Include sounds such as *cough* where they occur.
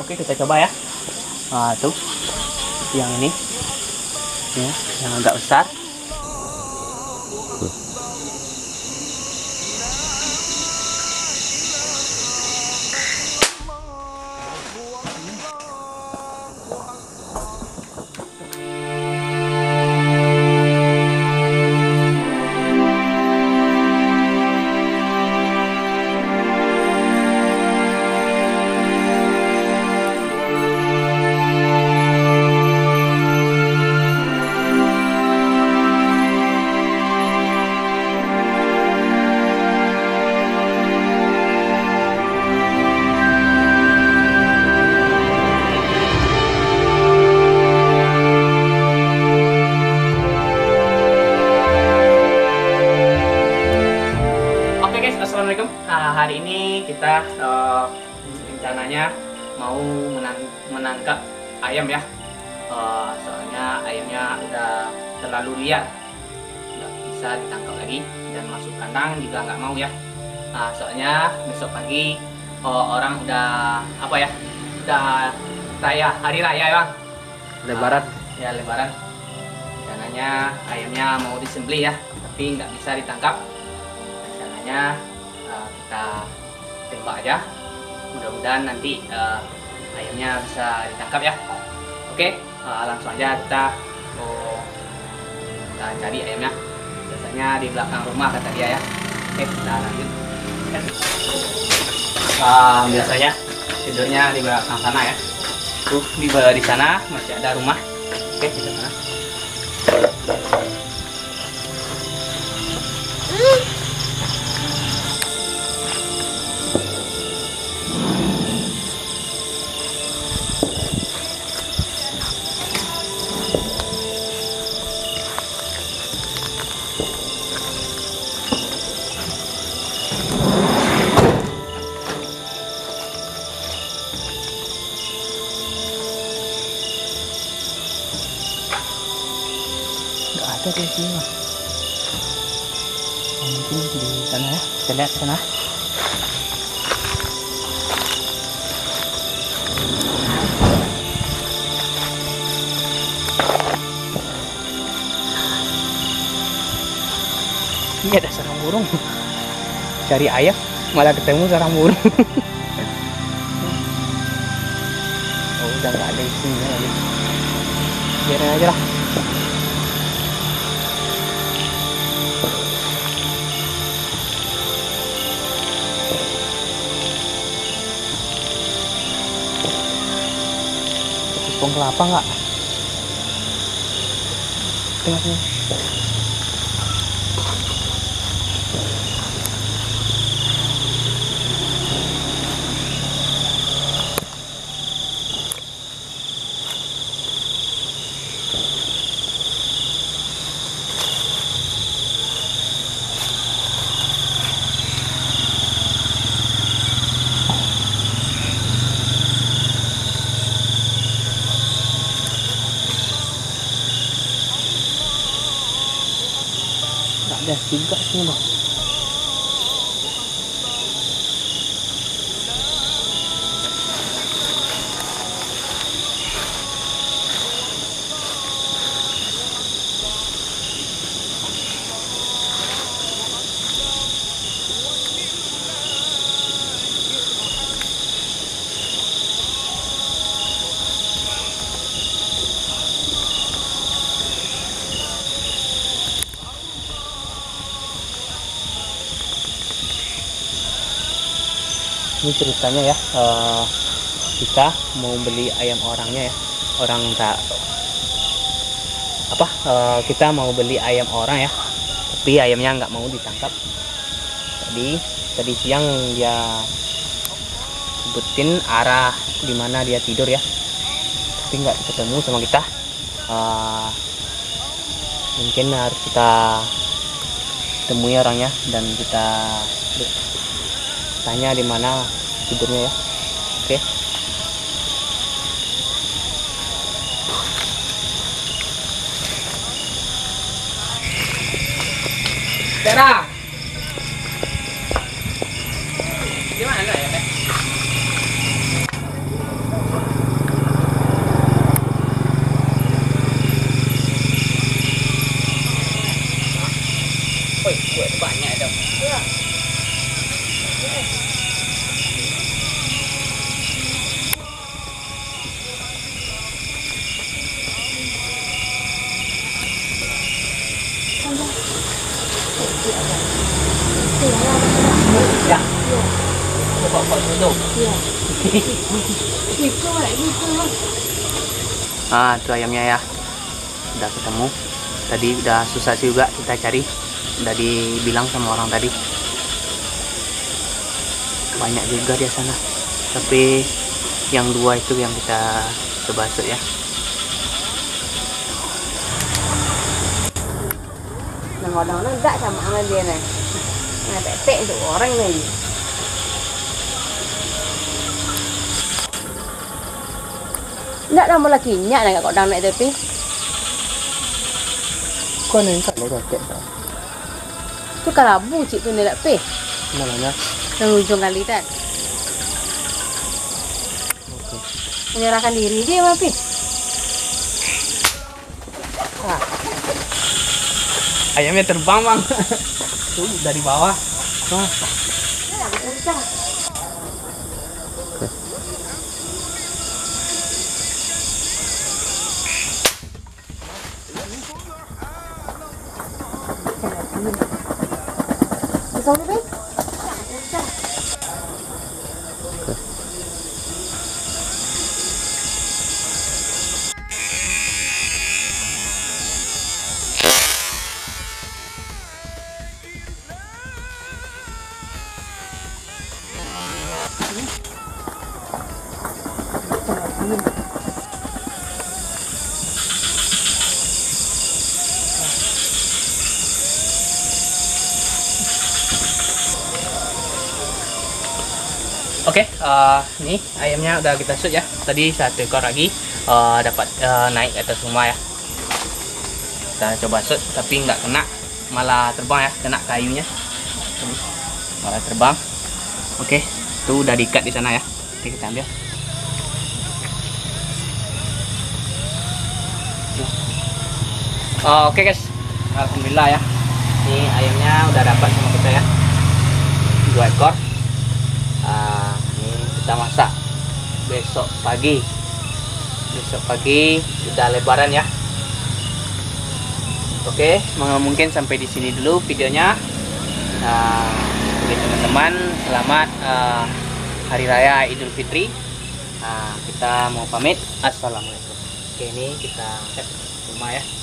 Oke kita coba ya. Nah tuh yang ini, ya, yang agak besar. Menangkap ayam ya. Eh, soalnya ayamnya udah terlalu liar, nggak bisa ditangkap lagi dan masuk kandang juga nggak mau ya. Ah, soalnya besok pagi eh, orang udah apa ya, udah raya hari raya ya bang. Lebaran. Ah, ya lebaran. Rencananya ayamnya mau disembelih ya, tapi nggak bisa ditangkap rencananya uh, kita tembak aja mudah-mudahan nanti uh, ayamnya bisa ditangkap ya. Oke uh, langsung aja kita mau kita cari ayamnya. Biasanya di belakang rumah kata dia ya. Oke kita lanjut. Uh, biasanya tidurnya di belakang sana ya. Tuh di di sana masih ada rumah. Oke kita sana ada di sini. Oh, mungkin di sana ya. Kita lihat sana. Ini ada sarang burung. Cari ayam malah ketemu sarang burung. *laughs* Oh udah nggak ada isinya lagi. Biarin aja lah Kelapa nggak? Tengok. Nggak ada juga sini ini ceritanya ya eh, kita mau beli ayam orangnya ya orang tak apa eh, kita mau beli ayam orang ya tapi ayamnya nggak mau ditangkap. Tadi tadi siang dia sebutin arah di mana dia tidur ya tapi nggak ketemu sama kita. Eh, mungkin harus kita temui orangnya dan kita tanya di mana tidurnya ya. Oke. Tera *laughs* Ah, itu ayamnya ya. Udah ketemu. Tadi udah susah sih juga kita cari. Udah dibilang sama orang tadi. Banyak juga di sana. Tapi yang dua itu yang kita coba shoot ya. Nah, kadang-kadang sama sama dia nih. Nah, tetek untuk orang nih. Enggak nama lagi nyak nih kok dang naik tapi. Kok nengkak lo roket Tu kalabu cik tu ni dak pe. namanya? Yang ujung kali kan. Menyerahkan diri dia mapi. Ayamnya terbang bang. *laughs* Tuh dari bawah. Wah. Bisa ni pe? Oke, eh, ini ayamnya udah kita shoot ya. Tadi satu ekor lagi eh, dapat eh, naik atas rumah ya. Kita coba shoot tapi nggak kena, malah terbang ya, kena kayunya. Malah terbang. Oke, itu udah diikat di sana ya. Oke, kita ambil. Oh, Oke guys, alhamdulillah ya. Ini ayamnya udah dapat sama kita ya. Dua ekor. Kita masak besok pagi. Besok pagi udah lebaran ya. Oke, mungkin sampai di sini dulu videonya. Nah, teman-teman, selamat ah, Hari Raya Idul Fitri. Nah, kita mau pamit. Assalamualaikum. Oke, ini kita cek rumah ya.